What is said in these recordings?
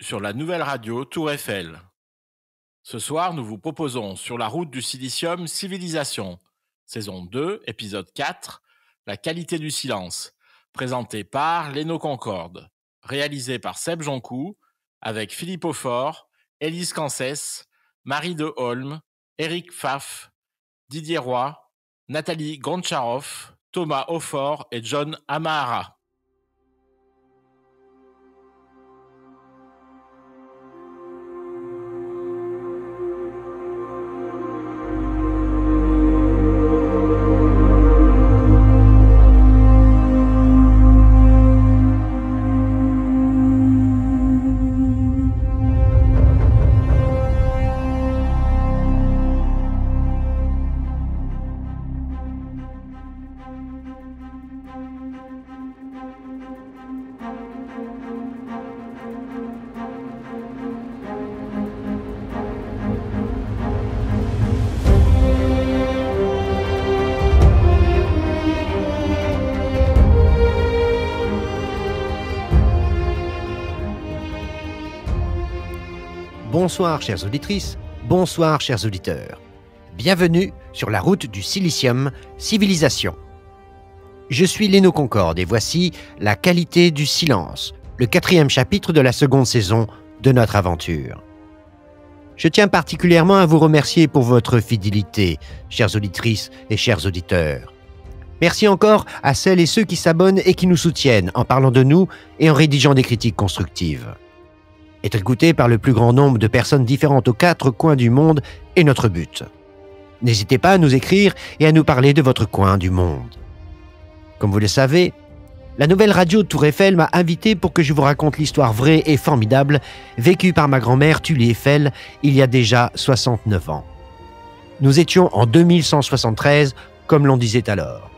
Sur la nouvelle radio Tour Eiffel. Ce soir, nous vous proposons Sur la route du silicium Civilisation, saison 2, épisode 4, La qualité du silence, présenté par Léno Concorde, réalisé par Seb Joncou, avec Philippe Aufort, Élise Cancès, Marie de Holm, Eric Pfaff, Didier Roy, Nathalie Goncharov, Thomas Aufort et John Amahara. Bonsoir chères auditrices, bonsoir chers auditeurs. Bienvenue sur la route du silicium, civilisation. Je suis Léno Concorde et voici La qualité du silence, le quatrième chapitre de la seconde saison de notre aventure. Je tiens particulièrement à vous remercier pour votre fidélité, chères auditrices et chers auditeurs. Merci encore à celles et ceux qui s'abonnent et qui nous soutiennent en parlant de nous et en rédigeant des critiques constructives. Être écouté par le plus grand nombre de personnes différentes aux quatre coins du monde est notre but. N'hésitez pas à nous écrire et à nous parler de votre coin du monde. Comme vous le savez, la nouvelle radio Tour Eiffel m'a invité pour que je vous raconte l'histoire vraie et formidable vécue par ma grand-mère Tully Eiffel il y a déjà 69 ans. Nous étions en 2173, comme l'on disait alors.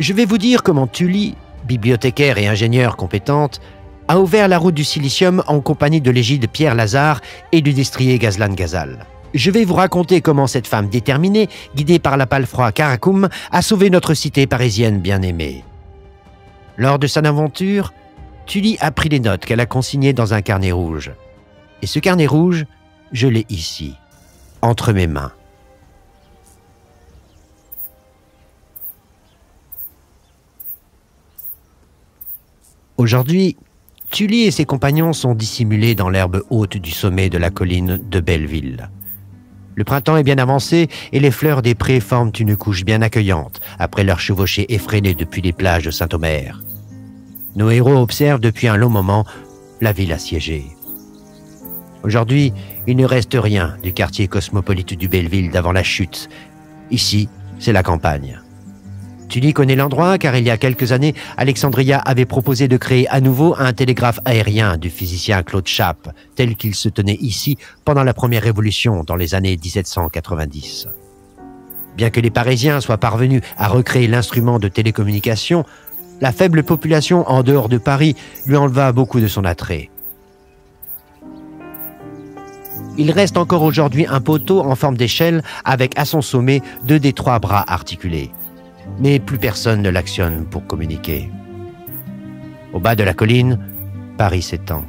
Je vais vous dire comment Tully, bibliothécaire et ingénieure compétente, a ouvert la route du silicium en compagnie de l'égide Pierre Lazare et du destrier Gazlan Gazal. Je vais vous raconter comment cette femme déterminée, guidée par la palefroie Karakoum, a sauvé notre cité parisienne bien-aimée. Lors de son aventure, Tully a pris les notes qu'elle a consignées dans un carnet rouge. Et ce carnet rouge, je l'ai ici, entre mes mains. Aujourd'hui, Tully et ses compagnons sont dissimulés dans l'herbe haute du sommet de la colline de Belleville. Le printemps est bien avancé et les fleurs des prés forment une couche bien accueillante après leur chevauchée effrénée depuis les plages de Saint-Omer. Nos héros observent depuis un long moment la ville assiégée. Aujourd'hui, il ne reste rien du quartier cosmopolite du Belleville d'avant la chute. Ici, c'est la campagne. Tully connaît l'endroit car il y a quelques années, Alexandria avait proposé de créer à nouveau un télégraphe aérien du physicien Claude Chappe, tel qu'il se tenait ici pendant la première révolution dans les années 1790. Bien que les Parisiens soient parvenus à recréer l'instrument de télécommunication, la faible population en dehors de Paris lui enleva beaucoup de son attrait. Il reste encore aujourd'hui un poteau en forme d'échelle avec à son sommet deux des trois bras articulés mais plus personne ne l'actionne pour communiquer. Au bas de la colline, Paris s'étend.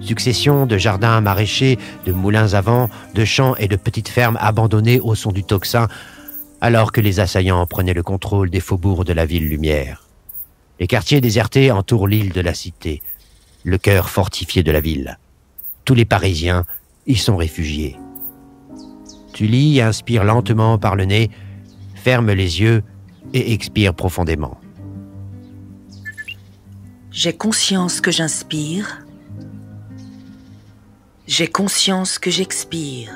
Succession de jardins maraîchers, de moulins à vent, de champs et de petites fermes abandonnées au son du tocsin, alors que les assaillants prenaient le contrôle des faubourgs de la ville lumière. Les quartiers désertés entourent l'île de la Cité, le cœur fortifié de la ville. Tous les Parisiens y sont réfugiés. Tully inspire lentement par le nez, ferme les yeux et expire profondément. J'ai conscience que j'inspire. J'ai conscience que j'expire.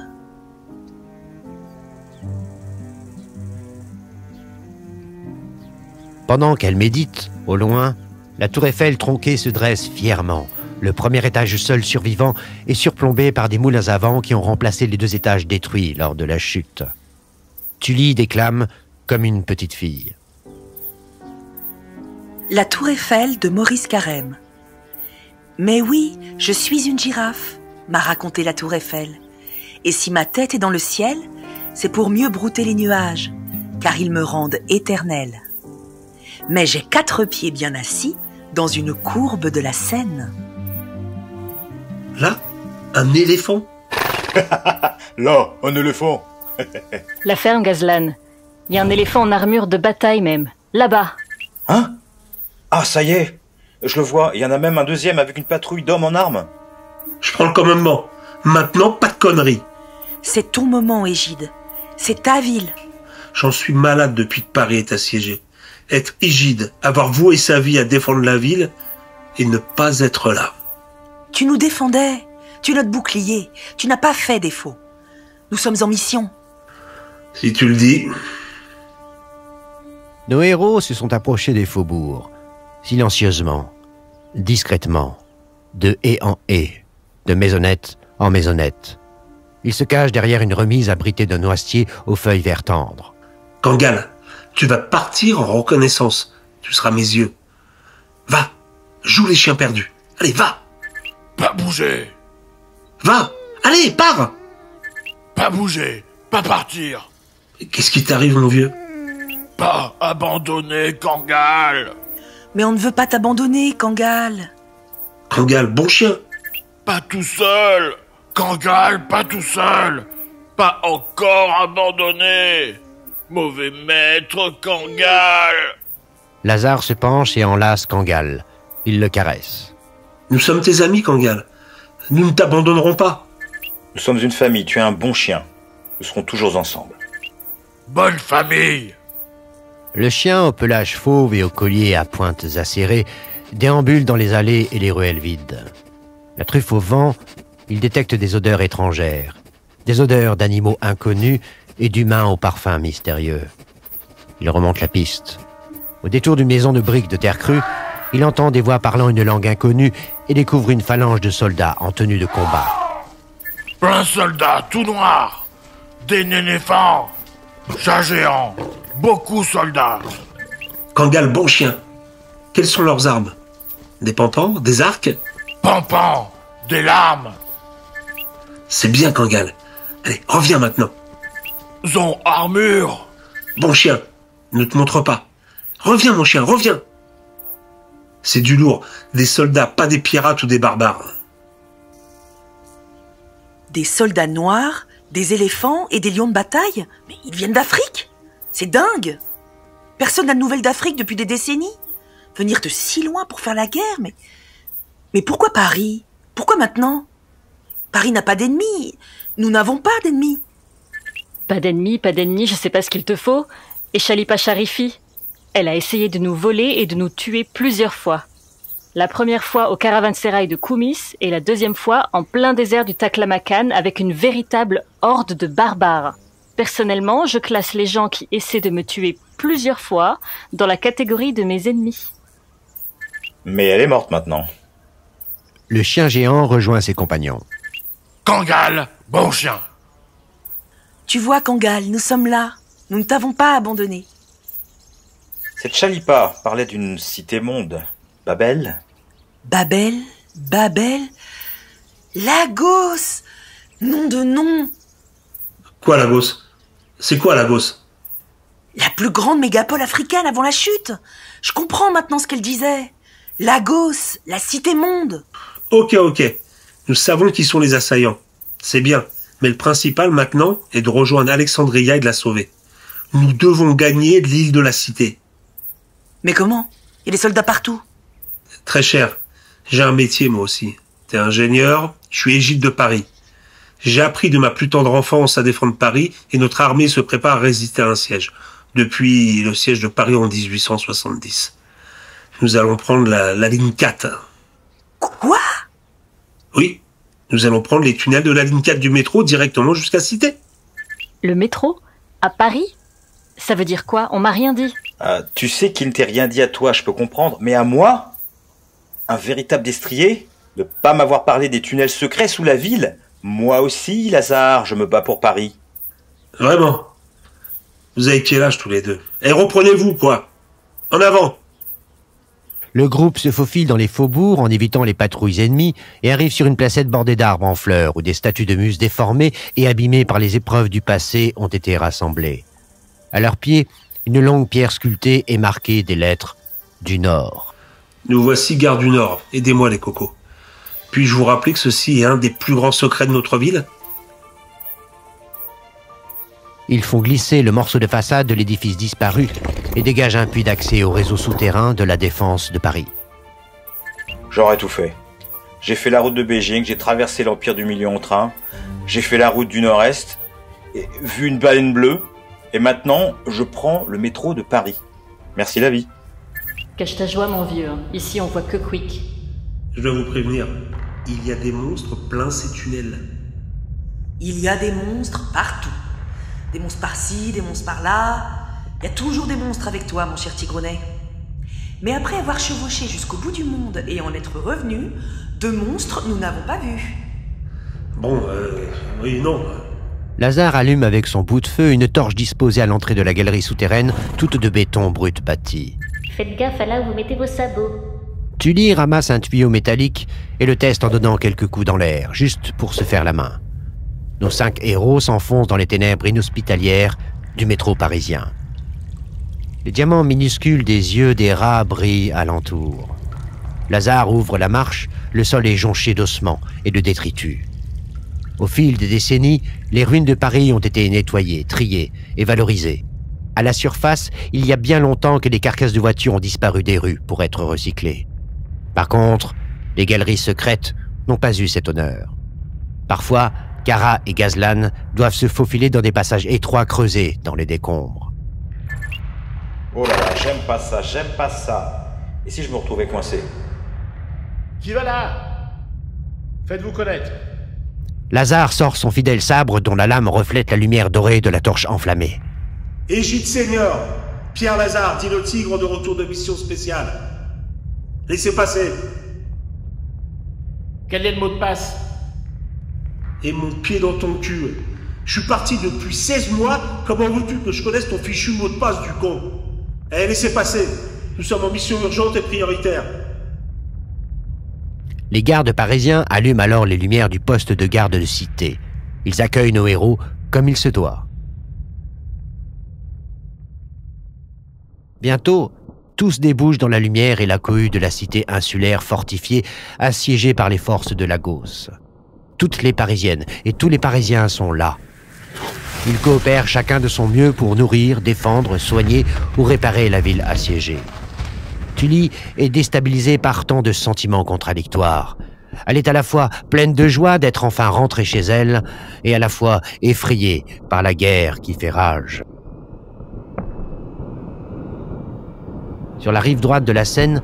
Pendant qu'elle médite, au loin, la tour Eiffel tronquée se dresse fièrement. Le premier étage seul survivant est surplombé par des moulins à vent qui ont remplacé les deux étages détruits lors de la chute. Tully déclame comme une petite fille. La tour Eiffel de Maurice Carême. Mais oui, je suis une girafe, m'a raconté la tour Eiffel. Et si ma tête est dans le ciel, c'est pour mieux brouter les nuages, car ils me rendent éternel. Mais j'ai quatre pieds bien assis dans une courbe de la Seine. Là Un éléphant Là, un éléphant. La ferme Gazlan. Il y a un éléphant en armure de bataille même. Là-bas. Hein? Ah, ça y est. Je le vois. Il y en a même un deuxième avec une patrouille d'hommes en armes. Je prends le commandement. Maintenant, pas de conneries. C'est ton moment, Égide. C'est ta ville. J'en suis malade depuis que Paris est assiégé. Être Égide, avoir voué sa vie à défendre la ville et ne pas être là. Tu nous défendais. Tu es notre bouclier. Tu n'as pas fait défaut. Nous sommes en mission. Si tu le dis. Nos héros se sont approchés des faubourgs, silencieusement, discrètement, de haie en haie, de maisonnette en maisonnette. Ils se cachent derrière une remise abritée d'un noisetier aux feuilles vert tendres. Kangal, tu vas partir en reconnaissance. Tu seras mes yeux. Va, joue les chiens perdus. Allez, va, Pas bouger va, allez, pars Pas bouger Pas partir Qu'est-ce qui t'arrive, mon vieux? Pas abandonner Kangal Mais on ne veut pas t'abandonner, Kangal. Kangal, bon chien. Pas tout seul Kangal, pas tout seul Pas encore abandonné Mauvais maître Kangal Lazare se penche et enlace Kangal. Il le caresse. Nous sommes tes amis, Kangal. Nous ne t'abandonnerons pas. Nous sommes une famille. Tu es un bon chien. Nous serons toujours ensemble. Bonne famille Le chien au pelage fauve et au collier à pointes acérées déambule dans les allées et les ruelles vides. La truffe au vent, il détecte des odeurs étrangères, des odeurs d'animaux inconnus et d'humains au parfum mystérieux. Il remonte la piste. Au détour d'une maison de briques de terre crue, il entend des voix parlant une langue inconnue et découvre une phalange de soldats en tenue de combat. Plein soldat, tout noir Des nénéphants Chats géants Beaucoup soldats Kangal, bon chien. Quelles sont leurs armes? Des pampans Des arcs? Pampan Des lames C'est bien, Kangal. Allez, reviens maintenant. Zon armure Bon chien, ne te montre pas. Reviens, mon chien, reviens. C'est du lourd. Des soldats, pas des pirates ou des barbares. Des soldats noirs, des éléphants et des lions de bataille? Mais ils viennent d'Afrique? C'est dingue Personne n'a de nouvelles d'Afrique depuis des décennies Venir de si loin pour faire la guerre, mais... Mais pourquoi Paris? Pourquoi maintenant? Paris n'a pas d'ennemis. Nous n'avons pas d'ennemis. Pas d'ennemi, pas d'ennemi, je sais pas ce qu'il te faut. Et Chalipa Sharifi Elle a essayé de nous voler et de nous tuer plusieurs fois. La première fois au caravansérail de Koumis et la deuxième fois en plein désert du Taklamakan avec une véritable horde de barbares. Personnellement, je classe les gens qui essaient de me tuer plusieurs fois dans la catégorie de mes ennemis. Mais elle est morte maintenant. Le chien géant rejoint ses compagnons. Kangal, bon chien Tu vois, Kangal, nous sommes là. Nous ne t'avons pas abandonné. Cette Chalipa parlait d'une cité-monde. Babel? Babel, Babel, Lagos, nom de nom, Quoi, Lagos? C'est quoi, Lagos la plus grande mégapole africaine avant la chute. Je comprends maintenant ce qu'elle disait. Lagos, la cité-monde. Ok, ok. Nous savons qui sont les assaillants. C'est bien. Mais le principal maintenant est de rejoindre Alexandria et de la sauver. Nous devons gagner l'île de la cité. Mais comment? Il y a des soldats partout. Très cher. J'ai un métier moi aussi. T'es ingénieur, je suis égide de Paris. J'ai appris de ma plus tendre enfance à défendre Paris et notre armée se prépare à résister à un siège. Depuis le siège de Paris en 1870. Nous allons prendre la, la ligne 4. Quoi? Oui, nous allons prendre les tunnels de la ligne 4 du métro directement jusqu'à Cité. Le métro? À Paris? Ça veut dire quoi? On m'a rien dit. Ah, Tu sais qu'il ne t'est rien dit à toi, je peux comprendre. Mais à moi Un véritable destrier Ne pas m'avoir parlé des tunnels secrets sous la ville Moi aussi, Lazare, je me bats pour Paris. Vraiment. Vous avez quel âge tous les deux? Et reprenez-vous, quoi. En avant. Le groupe se faufile dans les faubourgs en évitant les patrouilles ennemies et arrive sur une placette bordée d'arbres en fleurs où des statues de muses déformées et abîmées par les épreuves du passé ont été rassemblées. À leurs pieds, une longue pierre sculptée est marquée des lettres du Nord. Nous voici gare du Nord. Aidez-moi, les cocos. Puis-je vous rappeler que ceci est un des plus grands secrets de notre ville Ils font glisser le morceau de façade de l'édifice disparu et dégagent un puits d'accès au réseau souterrain de la défense de Paris. J'aurais tout fait. J'ai fait la route de Beijing, j'ai traversé l'Empire du Milieu en train, j'ai fait la route du Nord-Est, vu une baleine bleue, et maintenant je prends le métro de Paris. Merci la vie. Cache ta joie, mon vieux. Ici, on voit que Quick. Je dois vous prévenir, il y a des monstres plein ces tunnels. Il y a des monstres partout. Des monstres par-ci, des monstres par-là. Il y a toujours des monstres avec toi, mon cher Tigrenet. Mais après avoir chevauché jusqu'au bout du monde et en être revenu, de monstres nous n'avons pas vu. Bon, euh, oui, non. Lazare allume avec son bout de feu une torche disposée à l'entrée de la galerie souterraine, toute de béton brut bâti. Faites gaffe à là où vous mettez vos sabots. Tully ramasse un tuyau métallique et le teste en donnant quelques coups dans l'air, juste pour se faire la main. Nos cinq héros s'enfoncent dans les ténèbres inhospitalières du métro parisien. Les diamants minuscules des yeux des rats brillent alentour. Lazare ouvre la marche, le sol est jonché d'ossements et de détritus. Au fil des décennies, les ruines de Paris ont été nettoyées, triées et valorisées. À la surface, il y a bien longtemps que les carcasses de voitures ont disparu des rues pour être recyclées. Par contre, les galeries secrètes n'ont pas eu cet honneur. Parfois, Cara et Gazlan doivent se faufiler dans des passages étroits creusés dans les décombres. Oh là là, j'aime pas ça, j'aime pas ça. Et si je me retrouvais coincé? Qui va là? Faites-vous connaître. Lazare sort son fidèle sabre dont la lame reflète la lumière dorée de la torche enflammée. Égide Seigneur, Pierre Lazare, Dino Tigre de retour de mission spéciale. Laissez passer. Quel est le mot de passe? Et mon pied dans ton cul. Je suis parti depuis 16 mois, comment veux-tu que je connaisse ton fichu mot de passe du con? Eh, laissez passer. Nous sommes en mission urgente et prioritaire. Les gardes parisiens allument alors les lumières du poste de garde de cité. Ils accueillent nos héros comme il se doit. Bientôt, tous débouchent dans la lumière et la cohue de la cité insulaire fortifiée, assiégée par les forces de Lagos. Toutes les Parisiennes et tous les Parisiens sont là. Ils coopèrent chacun de son mieux pour nourrir, défendre, soigner ou réparer la ville assiégée. Tully est déstabilisée par tant de sentiments contradictoires. Elle est à la fois pleine de joie d'être enfin rentrée chez elle et à la fois effrayée par la guerre qui fait rage. Sur la rive droite de la Seine,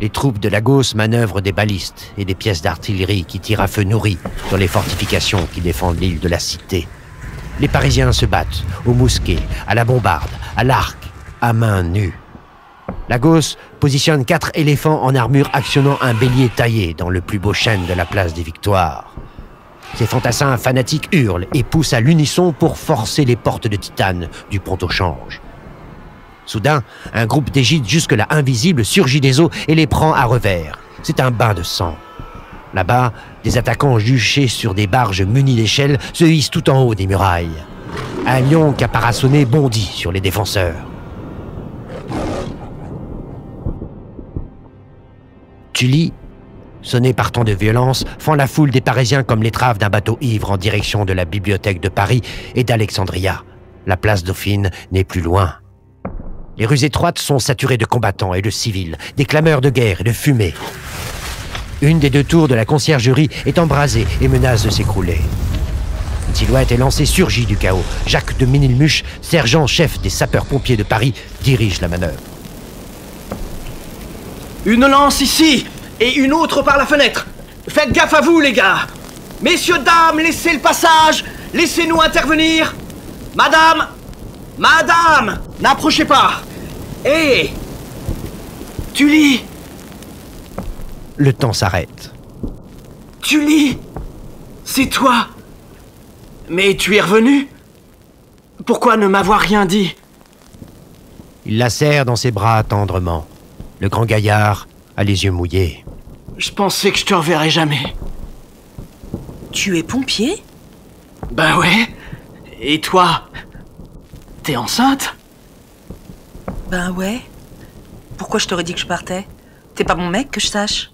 les troupes de Lagos manœuvrent des balistes et des pièces d'artillerie qui tirent à feu nourri dans les fortifications qui défendent l'île de la Cité. Les Parisiens se battent au mousquet, à la bombarde, à l'arc, à main nue. Lagos positionne quatre éléphants en armure actionnant un bélier taillé dans le plus beau chêne de la place des Victoires. Ces fantassins fanatiques hurlent et poussent à l'unisson pour forcer les portes de titane du pont au change. Soudain, un groupe d'égides jusque-là invisibles surgit des eaux et les prend à revers. C'est un bain de sang. Là-bas, des attaquants juchés sur des barges munies d'échelles se hissent tout en haut des murailles. Un lion caparaçonné bondit sur les défenseurs. Tully, sonné par tant de violence, fend la foule des Parisiens comme l'étrave d'un bateau ivre en direction de la bibliothèque de Paris et d'Alexandria. La place Dauphine n'est plus loin. Les rues étroites sont saturées de combattants et de civils, des clameurs de guerre et de fumée. Une des deux tours de la conciergerie est embrasée et menace de s'écrouler. Une silhouette élancée surgit du chaos. Jacques de Minilmuche, sergent-chef des sapeurs-pompiers de Paris, dirige la manœuvre. Une lance ici et une autre par la fenêtre. Faites gaffe à vous, les gars. Messieurs, dames, laissez le passage. Laissez-nous intervenir. Madame, madame, n'approchez pas. Hé Tully Le temps s'arrête. Tully C'est toi Mais tu es revenu Pourquoi ne m'avoir rien dit? Il la serre dans ses bras tendrement. Le grand gaillard a les yeux mouillés. Je pensais que je te reverrais jamais. Tu es pompier? Ben ouais. Et toi? T'es enceinte? Ben ouais. Pourquoi je t'aurais dit que je partais? T'es pas mon mec, que je sache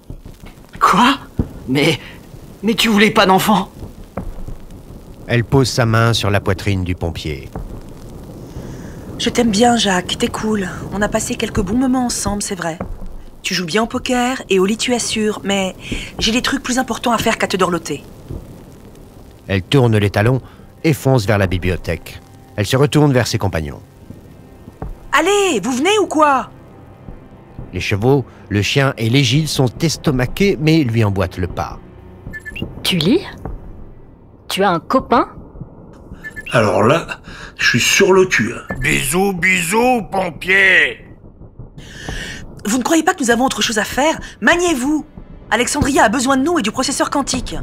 Quoi? Mais Mais tu voulais pas d'enfant? Elle pose sa main sur la poitrine du pompier. Je t'aime bien, Jacques, t'es cool. On a passé quelques bons moments ensemble, c'est vrai. Tu joues bien au poker et au lit tu assures, mais j'ai des trucs plus importants à faire qu'à te dorloter. Elle tourne les talons et fonce vers la bibliothèque. Elle se retourne vers ses compagnons. Allez, vous venez ou quoi? Les chevaux, le chien et l'égide sont estomaqués mais lui emboîtent le pas. Tu lis? Tu as un copain? Alors là, je suis sur le cul. hein. Bisous, bisous, pompier Vous ne croyez pas que nous avons autre chose à faire? Maniez-vous Alexandria a besoin de nous et du processeur quantique.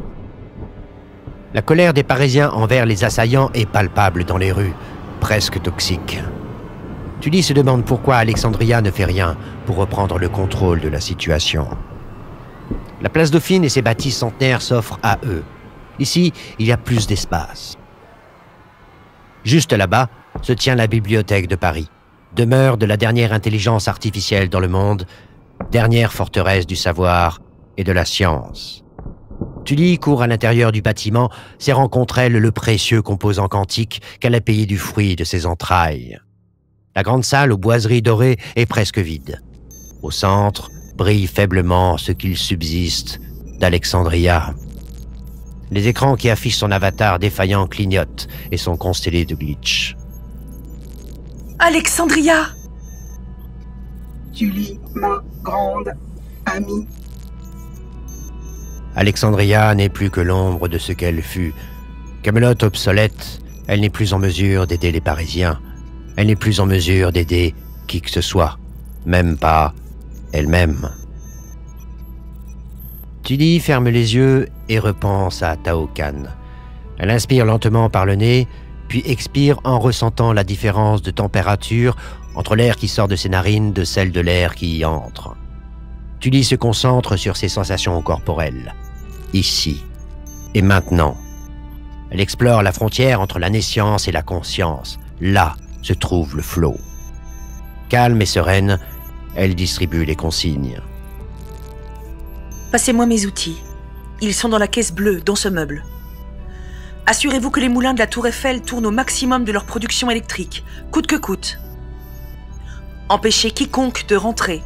La colère des Parisiens envers les assaillants est palpable dans les rues, presque toxique. Tully se demande pourquoi Alexandria ne fait rien pour reprendre le contrôle de la situation. La place Dauphine et ses bâtisses centenaires s'offrent à eux. Ici, il y a plus d'espace. Juste là-bas se tient la bibliothèque de Paris, demeure de la dernière intelligence artificielle dans le monde, dernière forteresse du savoir et de la science. Tully court à l'intérieur du bâtiment, serrant contre elle le précieux composant quantique qu'elle a payé du fruit de ses entrailles. La grande salle aux boiseries dorées est presque vide. Au centre brille faiblement ce qu'il subsiste d'Alexandria. Les écrans qui affichent son avatar défaillant clignotent et sont constellés de glitch. Alexandria Tu lis ma grande amie. Alexandria n'est plus que l'ombre de ce qu'elle fut. Camelot obsolète, elle n'est plus en mesure d'aider les Parisiens. Elle n'est plus en mesure d'aider qui que ce soit, même pas elle-même. Tilly ferme les yeux et repense à Tao Kan. Elle inspire lentement par le nez, puis expire en ressentant la différence de température entre l'air qui sort de ses narines de celle de l'air qui y entre. Tully se concentre sur ses sensations corporelles. Ici et maintenant. Elle explore la frontière entre la naissance et la conscience. Là se trouve le flot. Calme et sereine, elle distribue les consignes. Passez-moi mes outils. Ils sont dans la caisse bleue, dans ce meuble. Assurez-vous que les moulins de la Tour Eiffel tournent au maximum de leur production électrique, coûte que coûte. Empêchez quiconque de rentrer.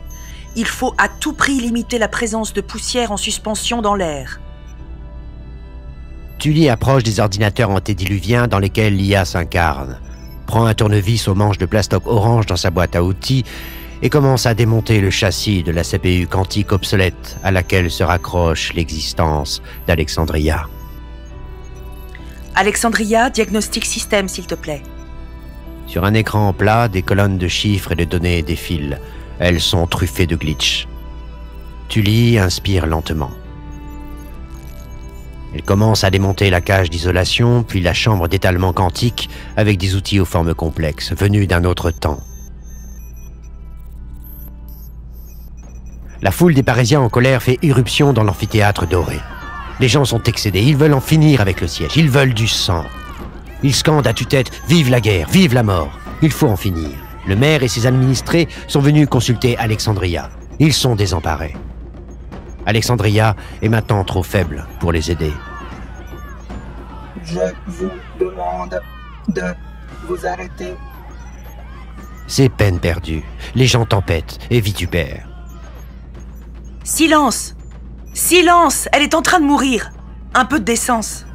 Il faut à tout prix limiter la présence de poussière en suspension dans l'air. Tully approche des ordinateurs antédiluviens dans lesquels l'IA s'incarne, prend un tournevis au manche de plastoc orange dans sa boîte à outils et commence à démonter le châssis de la CPU quantique obsolète à laquelle se raccroche l'existence d'Alexandria. Alexandria, diagnostic système, s'il te plaît. Sur un écran plat, des colonnes de chiffres et de données défilent. Elles sont truffées de glitch. Tully inspire lentement. Elle commence à démonter la cage d'isolation, puis la chambre d'étalement quantique avec des outils aux formes complexes, venus d'un autre temps. La foule des Parisiens en colère fait irruption dans l'amphithéâtre doré. Les gens sont excédés, ils veulent en finir avec le siège, ils veulent du sang. Ils scandent à tue-tête Vive la guerre, vive la mort Il faut en finir. Le maire et ses administrés sont venus consulter Alexandria. Ils sont désemparés. Alexandria est maintenant trop faible pour les aider. Je vous demande de vous arrêter. C'est peine perdue. Les gens tempêtent et vitupèrent. Silence Silence Elle est en train de mourir Un peu de décence.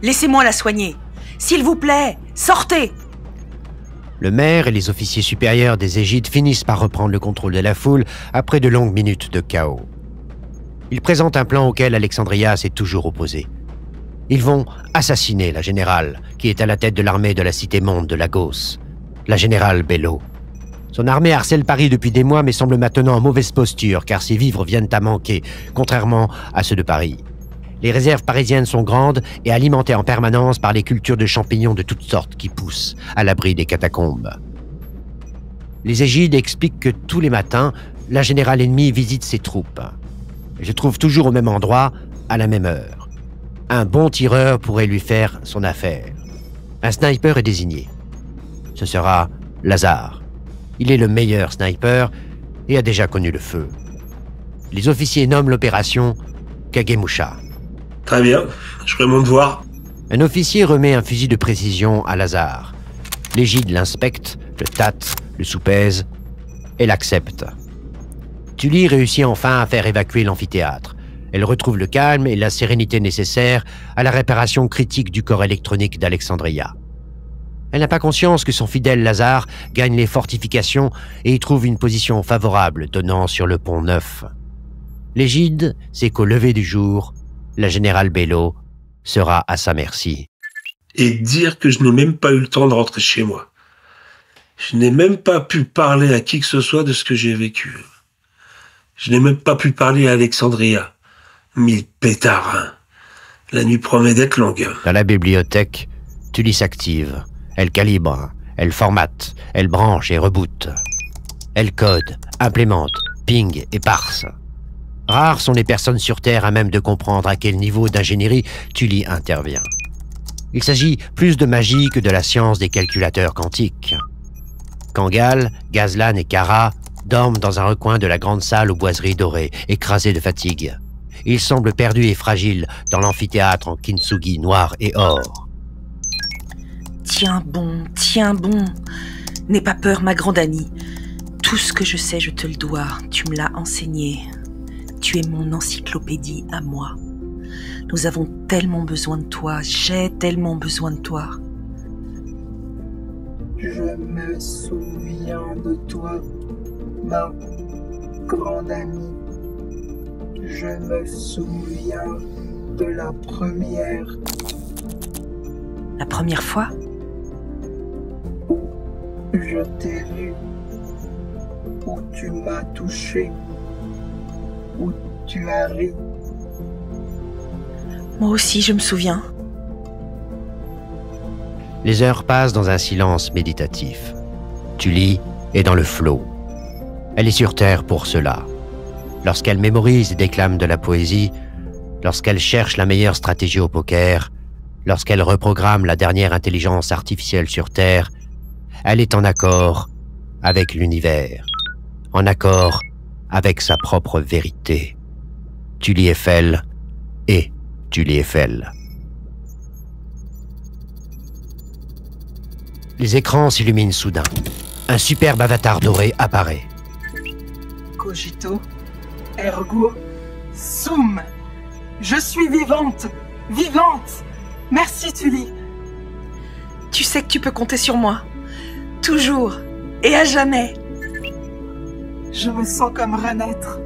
Laissez-moi la soigner. S'il vous plaît, sortez Le maire et les officiers supérieurs des Égides finissent par reprendre le contrôle de la foule après de longues minutes de chaos. Ils présentent un plan auquel Alexandria s'est toujours opposé. Ils vont assassiner la générale qui est à la tête de l'armée de la cité-monde de Lagos, la générale Bello. Son armée harcèle Paris depuis des mois mais semble maintenant en mauvaise posture car ses vivres viennent à manquer, contrairement à ceux de Paris. Les réserves parisiennes sont grandes et alimentées en permanence par les cultures de champignons de toutes sortes qui poussent à l'abri des catacombes. Les Égides expliquent que tous les matins, la générale ennemie visite ses troupes. Se trouve toujours au même endroit, à la même heure. Un bon tireur pourrait lui faire son affaire. Un sniper est désigné. Ce sera Lazare. Il est le meilleur sniper et a déjà connu le feu. Les officiers nomment l'opération Kagemusha. Très bien, je remonte voir. Un officier remet un fusil de précision à Lazare. L'égide l'inspecte, le tâte, le soupèse et l'accepte. Tully réussit enfin à faire évacuer l'amphithéâtre. Elle retrouve le calme et la sérénité nécessaires à la réparation critique du corps électronique d'Alexandria. Elle n'a pas conscience que son fidèle Lazare gagne les fortifications et y trouve une position favorable donnant sur le pont neuf. L'égide, c'est qu'au lever du jour, la générale Bello sera à sa merci. Et dire que je n'ai même pas eu le temps de rentrer chez moi. Je n'ai même pas pu parler à qui que ce soit de ce que j'ai vécu. Je n'ai même pas pu parler à Alexandria. Mille pétards. La nuit promet d'être longue. Dans la bibliothèque, Tully s'active. Elle calibre, elle formate, elle branche et reboote. Elle code, implémente, ping et parse. Rares sont les personnes sur Terre à même de comprendre à quel niveau d'ingénierie Tully intervient. Il s'agit plus de magie que de la science des calculateurs quantiques. Kangal, Gazlan et Kara dorment dans un recoin de la grande salle aux boiseries dorées, écrasés de fatigue. Ils semblent perdus et fragiles dans l'amphithéâtre en kintsugi noir et or. Tiens bon, tiens bon. N'aie pas peur, ma grande Annie. Tout ce que je sais, je te le dois. Tu me l'as enseigné. Tu es mon encyclopédie à moi. Nous avons tellement besoin de toi. J'ai tellement besoin de toi. Je me souviens de toi, ma grande amie. Je me souviens de la première La première fois, Je t'ai vu. Où tu m'as touché. Où tu as ri. moi aussi, je me souviens. Les heures passent dans un silence méditatif. Tully est dans le flot. Elle est sur Terre pour cela. Lorsqu'elle mémorise et déclame de la poésie, lorsqu'elle cherche la meilleure stratégie au poker, lorsqu'elle reprogramme la dernière intelligence artificielle sur Terre, elle est en accord avec l'univers, en accord avec sa propre vérité. Tully Eiffel et Tully Eiffel. Les écrans s'illuminent soudain. Un superbe avatar doré apparaît. Cogito. Ergo. Sum. Je suis vivante. Vivante. Merci, Tully. Tu sais que tu peux compter sur moi. Toujours et à jamais. Je me sens comme renaître.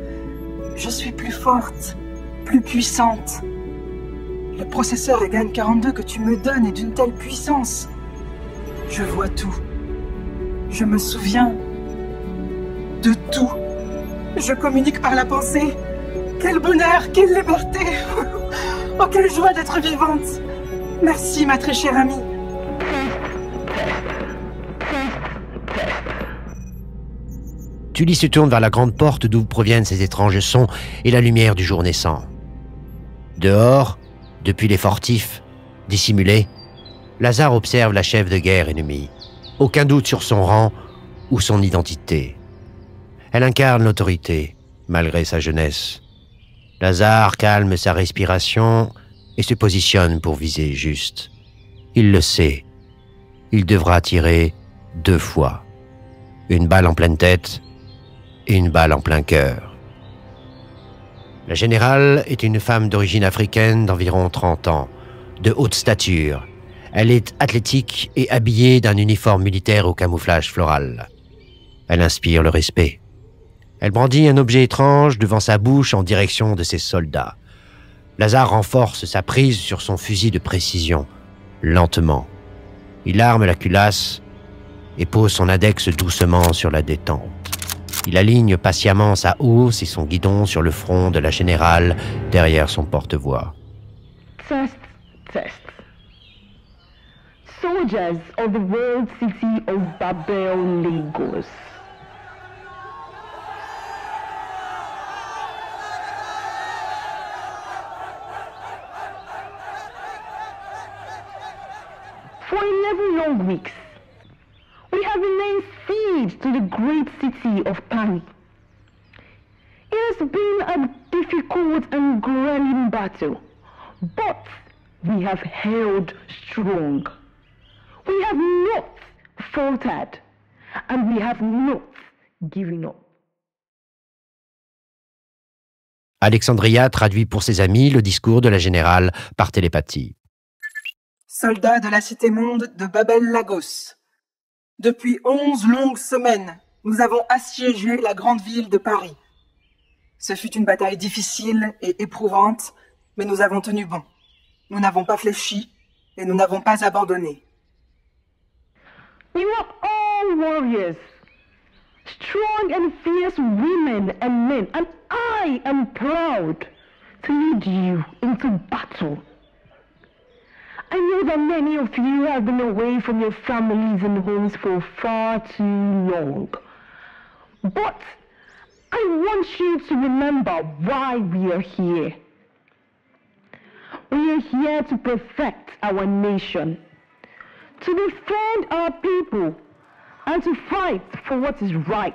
Je suis plus forte, plus puissante. Le processeur EGAN 42 que tu me donnes est d'une telle puissance. Je vois tout. Je me souviens de tout. Je communique par la pensée. Quel bonheur, quelle liberté. Oh, quelle joie d'être vivante. Merci, ma très chère amie. Tully se tourne vers la grande porte d'où proviennent ces étranges sons et la lumière du jour naissant. Dehors, depuis les fortifs, dissimulés, Lazare observe la chef de guerre ennemie. Aucun doute sur son rang ou son identité. Elle incarne l'autorité, malgré sa jeunesse. Lazare calme sa respiration et se positionne pour viser juste. Il le sait. Il devra tirer deux fois. Une balle en pleine tête et une balle en plein cœur. La générale est une femme d'origine africaine d'environ 30 ans, de haute stature. Elle est athlétique et habillée d'un uniforme militaire au camouflage floral. Elle inspire le respect. Elle brandit un objet étrange devant sa bouche en direction de ses soldats. Lazare renforce sa prise sur son fusil de précision, lentement. Il arme la culasse et pose son index doucement sur la détente. Il aligne patiemment sa housse et son guidon sur le front de la générale derrière son porte-voix. Test, test. Soldiers of the world city of Babel, Lagos. 11 long weeks, we have been laying siege to the great city of Paris. It has been a difficult and grueling battle, But we have held strong. We have not faltered, and we have not given up. Alexandria traduit pour ses amis le discours de la générale par télépathie. Soldats de la cité-monde de Babel-Lagos. Depuis onze longues semaines, nous avons assiégé la grande ville de Paris. Ce fut une bataille difficile et éprouvante, mais nous avons tenu bon. Nous n'avons pas fléchi et nous n'avons pas abandonné. You are all warriors, strong and fierce women and men, and I am proud to lead you into battle. I know that many of you have been away from your families and homes for far too long. But I want you to remember why we are here. We are here to perfect our nation, to defend our people, and to fight for what is right.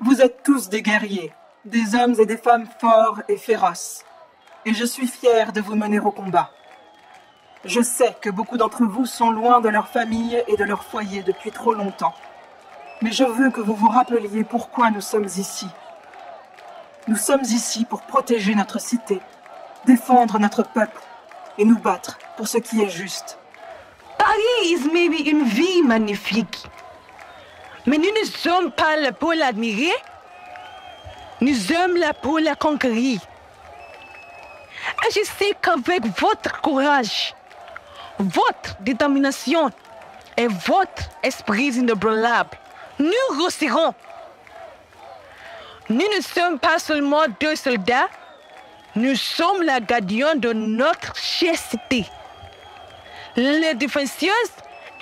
Vous êtes tous des guerriers, des hommes et des femmes forts et féroces. Et je suis fier de vous mener au combat. Je sais que beaucoup d'entre vous sont loin de leur famille et de leur foyer depuis trop longtemps. Mais je veux que vous vous rappeliez pourquoi nous sommes ici. Nous sommes ici pour protéger notre cité, défendre notre peuple et nous battre pour ce qui est juste. Paris is maybe une vie magnifique. Mais nous ne sommes pas là pour l'admirer. Nous sommes là pour la conquérir. Et je sais qu'avec votre courage, votre détermination et votre esprit inébranlable, nous réussirons. Nous ne sommes pas seulement deux soldats, nous sommes la gardienne de notre chère cité, les défenseuses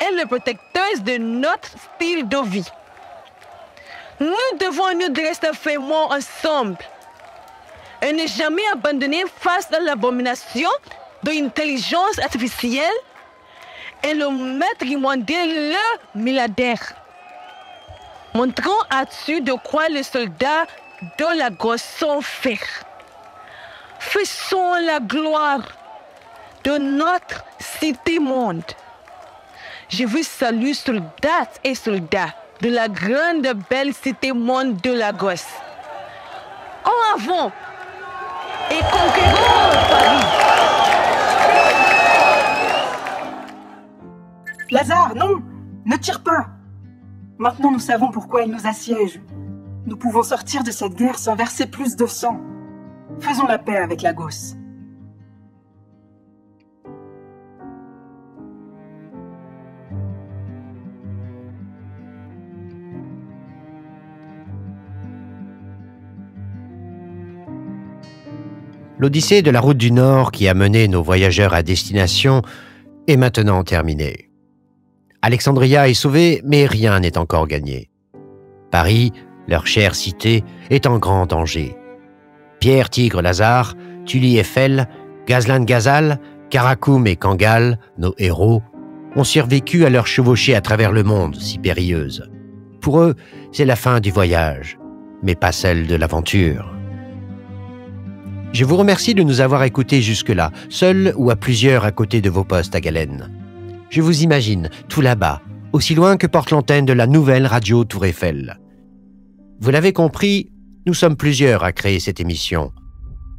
et les protecteuses de notre style de vie. Nous devons nous dresser fermement ensemble et ne jamais abandonner face à l'abomination de l'intelligence artificielle et le maître mondial, le milliardaire. Montrons à-dessus de quoi les soldats de la gauche sont faits. Faisons la gloire de notre cité-monde. Je vous salue, soldats et soldats de la grande belle cité-monde de la gauche. En avant et conquérons Paris. Lazare, non Ne tire pas Maintenant nous savons pourquoi ils nous assiègent. Nous pouvons sortir de cette guerre sans verser plus de sang. Faisons la paix avec la gosse. L'odyssée de la route du Nord qui a mené nos voyageurs à destination est maintenant terminée. Alexandria est sauvée, mais rien n'est encore gagné. Paris, leur chère cité, est en grand danger. Pierre Tigre Lazare, Tully Eiffel, Gazlan Gazal, Karakoum et Kangal, nos héros, ont survécu à leur chevauchée à travers le monde si périlleuse. Pour eux, c'est la fin du voyage, mais pas celle de l'aventure. Je vous remercie de nous avoir écoutés jusque-là, seul ou à plusieurs à côté de vos postes à Galène. Je vous imagine, tout là-bas, aussi loin que porte l'antenne de la nouvelle radio Tour Eiffel. Vous l'avez compris, nous sommes plusieurs à créer cette émission.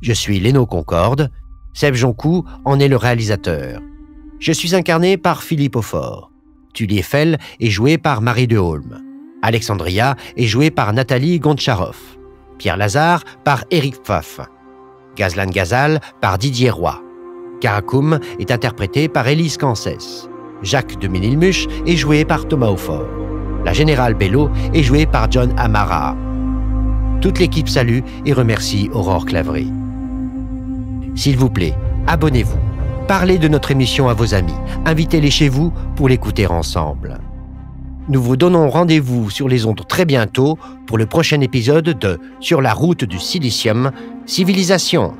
Je suis Léno Concorde, Seb Joncou en est le réalisateur. Je suis incarné par Philippe Aufort. Tully Eiffel est joué par Marie de Holm. Alexandria est joué par Nathalie Gontcharoff. Pierre Lazare par Eric Pfaff. Gazlan Gazal par Didier Roy. Karakoum est interprété par Élise Cancès. Jacques de Ménilmuche est joué par Thomas Aufort. La générale Bello est jouée par John Amara. Toute l'équipe salue et remercie Aurore Claverie. S'il vous plaît, abonnez-vous. Parlez de notre émission à vos amis. Invitez-les chez vous pour l'écouter ensemble. Nous vous donnons rendez-vous sur les ondes très bientôt pour le prochain épisode de Sur la route du silicium, Civilisation.